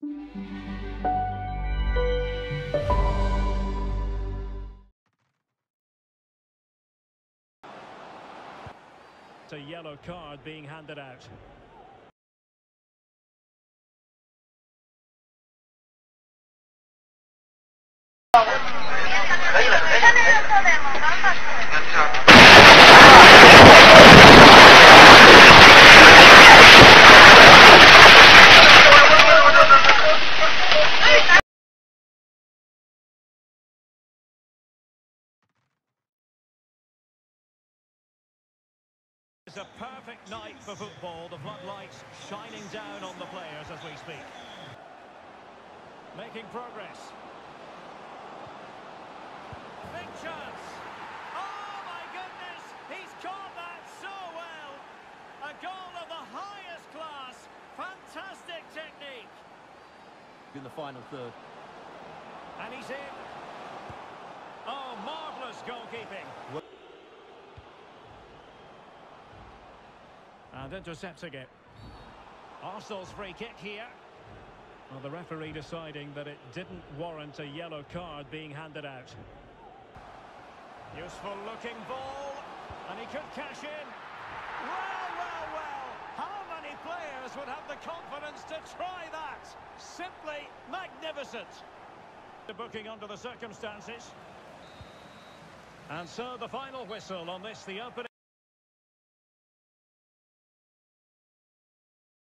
It's a yellow card being handed out. It's a perfect night for football. The floodlights shining down on the players as we speak. Making progress. Big chance. Oh my goodness! He's caught that so well. A goal of the highest class. Fantastic technique. in the final third. And he's in. And intercepting it. Arsenal's free kick here. Well, the referee deciding that it didn't warrant a yellow card being handed out. Useful looking ball. And he could cash in. Well, well, well. How many players would have the confidence to try that? Simply magnificent. The booking under the circumstances. And so the final whistle on this, the opening.